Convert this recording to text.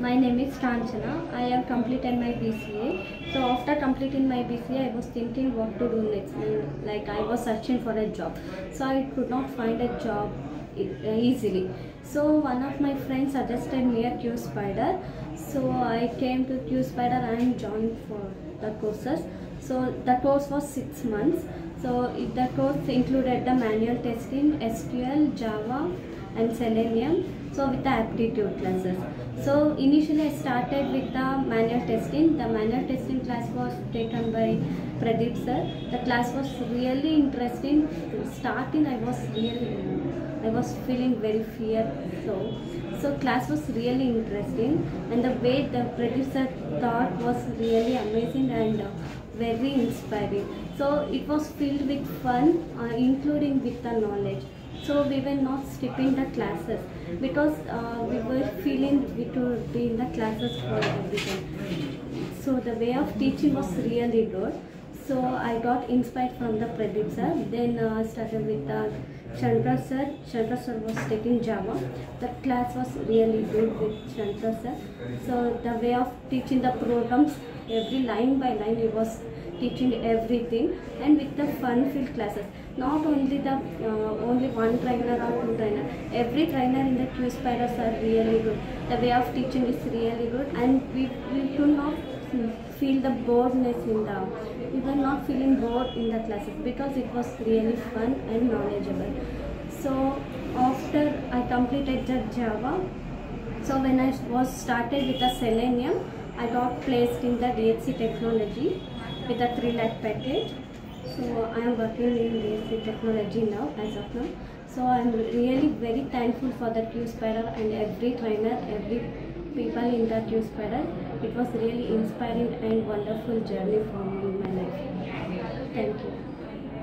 Kanchana. I have completed my BCA. So after completing my BCA, I was thinking what to do next. Like I was searching for a job, so I could not find a job easily. So one of my friends suggested me a QSpider. So I came to QSpider and joined for the courses. So the course was six months. So the course included the manual testing, SQL, Java, and Selenium. So with the aptitude classes. So initially I started with the manual testing. The manual testing class was taken by Pradeep sir. The class was really interesting. Starting I was really I was feeling very fear. So so class was really interesting and the way the Pradeep sir taught was really amazing and very inspiring. So it was filled with fun, uh, including with the knowledge. So we were not skipping the classes because uh, we were feeling we to be in the classes for everything. So the way of teaching was really good. So I got inspired from the Pradeep sir. Then uh, started with the Chandra sir. Chandra sir was taking Java. The class was really good with Chandra sir. So the way of teaching the programs, every line by line, he was teaching everything and with the fun filled classes. Not only the uh, only one trainer or two trainer. Every trainer in the QSpiders are really good. The way of teaching is really good and we, we do not feel the boredness in the we were not feeling bored in the classes because it was really fun and knowledgeable. So after i completed the java so when I was started with the Selenium, I got placed in the DHC technology with a 3 lakh package. So I am working in DHC technology now as of now. So I am really very thankful for the QSpider and every trainer, every people in the QSpider. It was really inspiring and wonderful journey for me in my life. Thank you.